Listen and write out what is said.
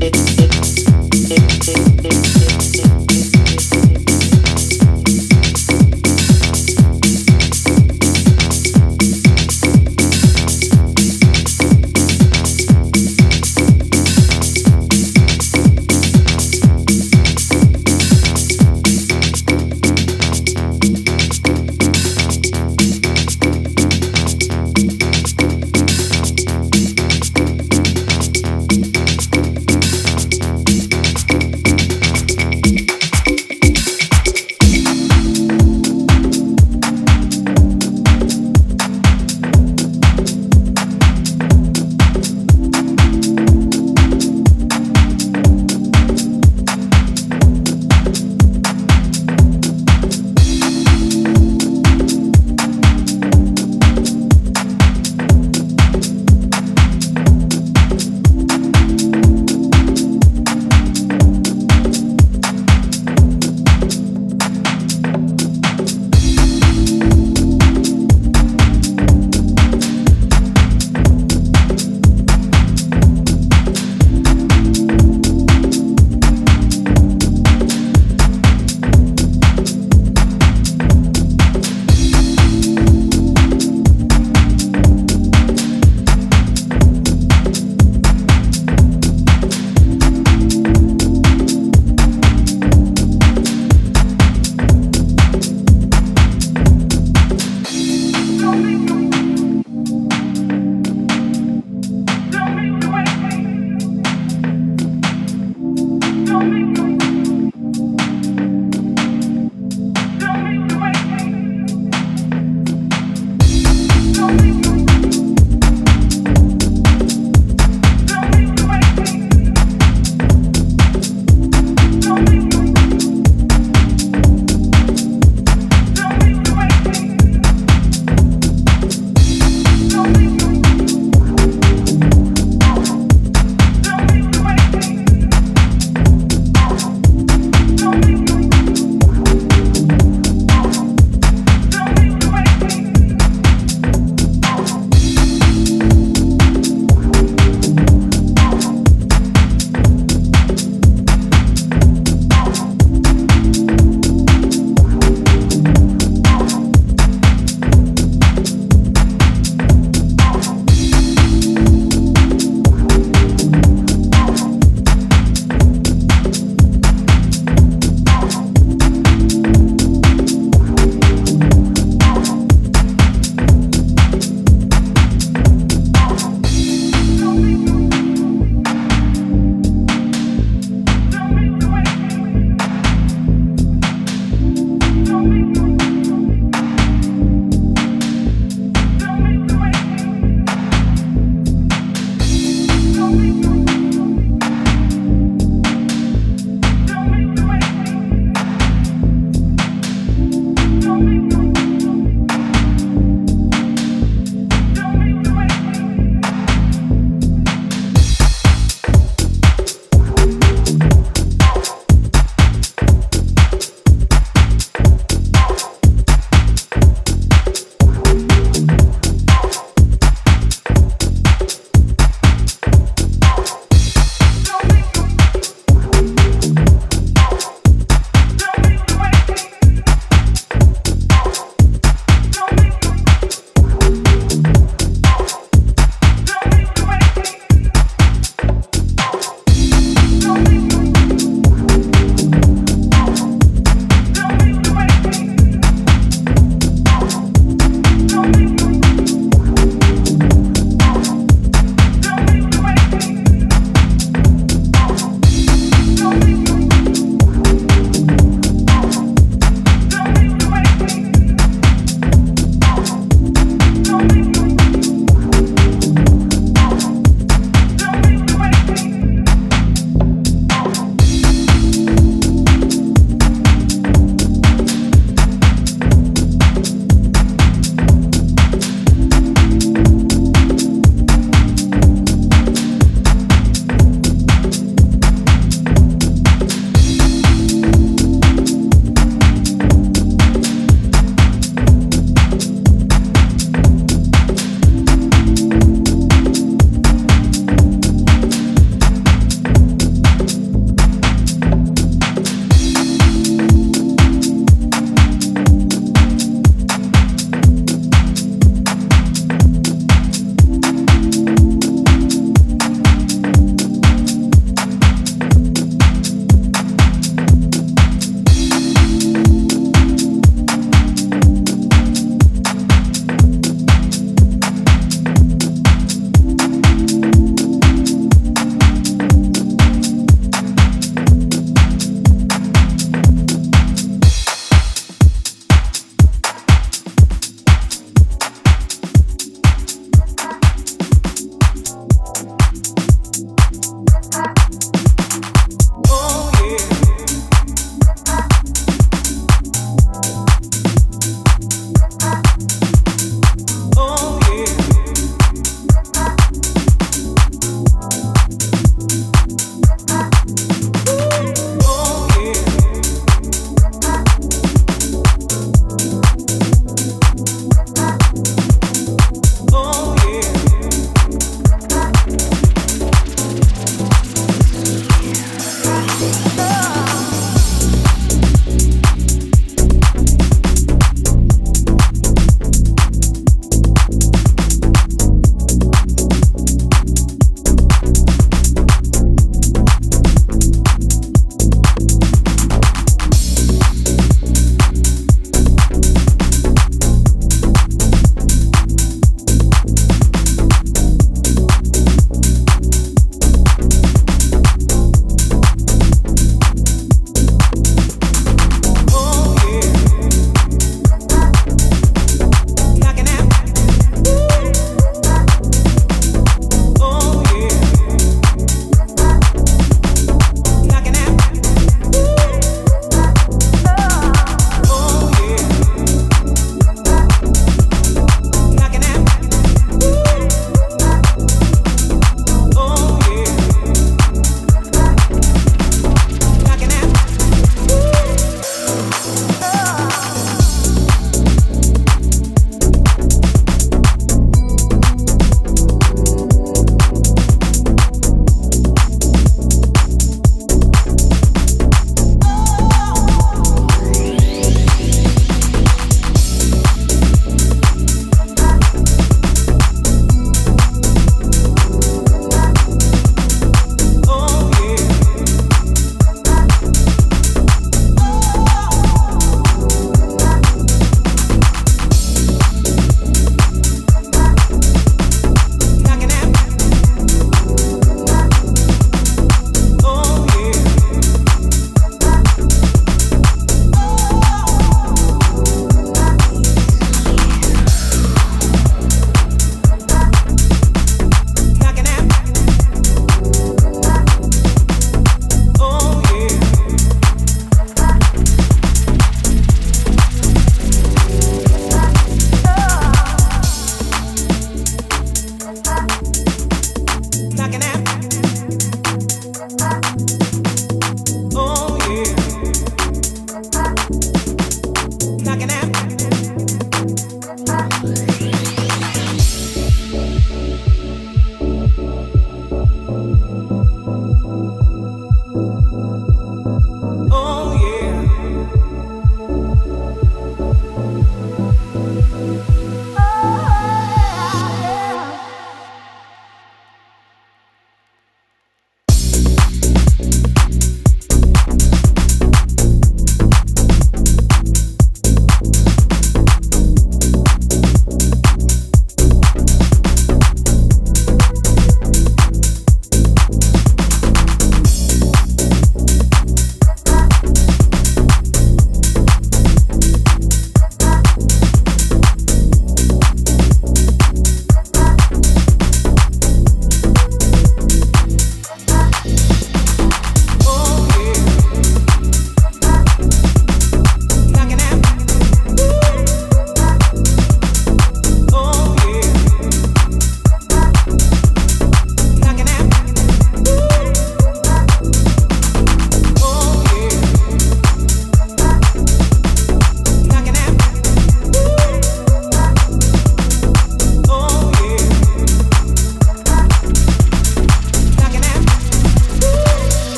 It's